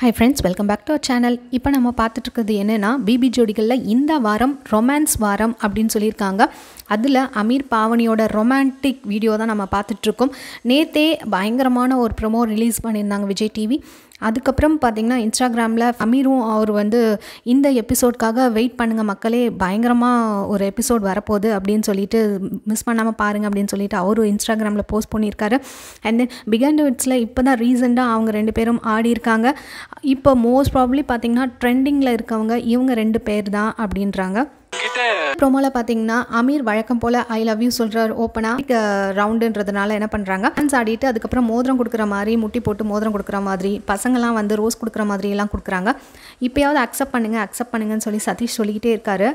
Hi friends welcome back to our channel இப்போ நம்ம பார்த்துட்ருக்கிறது என்னென்னா பிபி ஜோடிகளில் இந்த வாரம் ரொமான்ஸ் வாரம் அப்படின்னு சொல்லியிருக்காங்க. அதில் அமீர் பாவனியோட ரொமான்டிக் வீடியோ தான் நம்ம பார்த்துட்ருக்கோம் நேத்தே பயங்கரமான ஒரு ப்ரொமோ ரிலீஸ் பண்ணியிருந்தாங்க விஜய் டிவி அதுக்கப்புறம் பார்த்திங்கன்னா இன்ஸ்டாகிராமில் அமீரும் அவர் வந்து இந்த எபிசோட்காக வெயிட் பண்ணுங்கள் மக்களே பயங்கரமாக ஒரு எபிசோட் வரப்போகுது அப்படின்னு சொல்லிட்டு மிஸ் பண்ணாமல் பாருங்கள் அப்படின்னு சொல்லிட்டு அவரும் இன்ஸ்டாகிராமில் போஸ்ட் பண்ணியிருக்காரு. அண்ட் தென் பிகண்ட் விட்ஸில் இப்போ தான் ரீசெண்டாக அவங்க ரெண்டு பேரும் ஆடி இருக்காங்க இப்போ மோஸ்ட் ப்ராப்ளி பார்த்தீங்கன்னா ட்ரெண்டிங்கில் இருக்கவங்க இவங்க ரெண்டு பேர் தான் அப்படின்றாங்க. ப்ரோமோவில் பார்த்தீங்கன்னா அமீர் வழக்கம் போல் ஐ லவ் யூ சொல்கிறார் ஓப்பனாக ரவுண்டுன்றதுனால என்ன பண்ணுறாங்க டான்ஸ் ஆடிட்டு அதுக்கப்புறம் மோதிரம் கொடுக்குற மாதிரி முட்டி போட்டு மோதிரம் கொடுக்குற மாதிரி பசங்கள்லாம் வந்து ரோஸ் கொடுக்குற மாதிரி எல்லாம் கொடுக்குறாங்க. இப்போயாவது அக்செப்ட் பண்ணுங்கள் அக்செப்ட் பண்ணுங்கன்னு சொல்லி சதீஷ் சொல்லிக்கிட்டே இருக்காரு.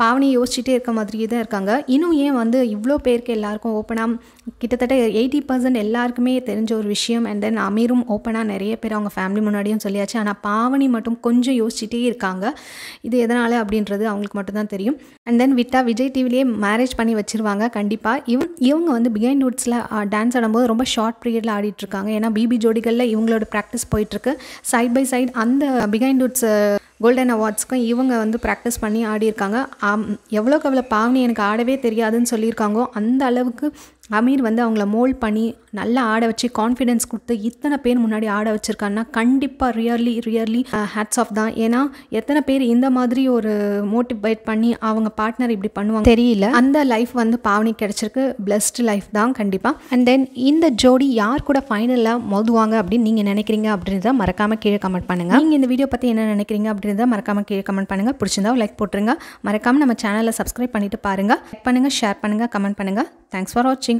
பாவனி யோசிச்சுட்டே இருக்க மாதிரியே தான் இருக்காங்க. இன்னும் ஏன் வந்து இவ்வளோ பேருக்கு எல்லாருக்கும் ஓப்பனாக கிட்டத்தட்ட எயிட்டி பர்சன்ட் எல்லாருக்குமே தெரிஞ்ச ஒரு விஷயம் அண்ட் தென் அமீரும் ஓப்பனாக நிறைய பேர் அவங்க ஃபேமிலி முன்னாடியும் சொல்லியாச்சு. ஆனால் பாவனி மட்டும் கொஞ்சம் யோசிச்சுட்டே இருக்காங்க. இது எதனால் அப்படின்றது அவங்களுக்கு மட்டும்தான் தெரியும். அண்ட் தென் விட்டா விஜய் டிவிலேயே மேரேஜ் பண்ணி வச்சுருவாங்க கண்டிப்பாக இவன் இவங்க வந்து பிகைண்ட் வுட்ஸில் டான்ஸ் ஆடும்போது ரொம்ப ஷார்ட் பீரியடில் ஆடிட்டுருக்காங்க ஏன்னா பிபி ஜோடிகளில் இவங்களோட ப்ராக்டிஸ் போயிட்டுருக்கு சைட் பை சைட் அந்த பிகைண்ட் வுட்ஸ் கோல்டன் அவார்ட்ஸ்க்கும் இவங்க வந்து ப்ராக்டிஸ் பண்ணி ஆடியிருக்காங்க. எவ்வளோக்கு எவ்வளோ பாவனி எனக்கு ஆடவே தெரியாதுன்னு சொல்லியிருக்காங்கோ அந்த அளவுக்கு அமீர் வந்து அவங்கள மோல்ட் பண்ணி நல்லா ஆட வச்சு கான்ஃபிடென்ஸ் கொடுத்து இத்தனை பேர் முன்னாடி ஆட வச்சுருக்காங்கன்னா கண்டிப்பாக really really hats uh, off தான். ஏன்னா எத்தனை பேர் இந்த மாதிரி ஒரு மோட்டிவேட் பண்ணி அவங்க பார்ட்னர் இப்படி பண்ணுவாங்க தெரியல. அந்த லைஃப் வந்து பாவனி கிடச்சிருக்கு. பிளஸ்ட் லைஃப் தான் கண்டிப்பாக அண்ட் தென் இந்த ஜோடி யார் கூட ஃபைனலில் மோதுவாங்க அப்படின்னு நீங்கள் நினைக்கிறீங்க அப்படின்றத மறக்காமல் கீழே கமெண்ட் பண்ணுங்கள் நீங்கள் இந்த வீடியோ பற்றி என்ன நினைக்கிறீங்க அப்படின்றத மறக்காமல் கீழே கமெண்ட் பண்ணுங்கள் பிடிச்சிருந்தா லைக் போட்டுருங்க. மறக்காமல் நம்ம சேனலை சப்ஸ்கிரைப் பண்ணிட்டு பாருங்கள் லைக் பண்ணுங்கள் ஷேர் பண்ணுங்கள் கமெண்ட் பண்ணுங்கள் தேங்க்ஸ் ஃபார் வாட்சிங்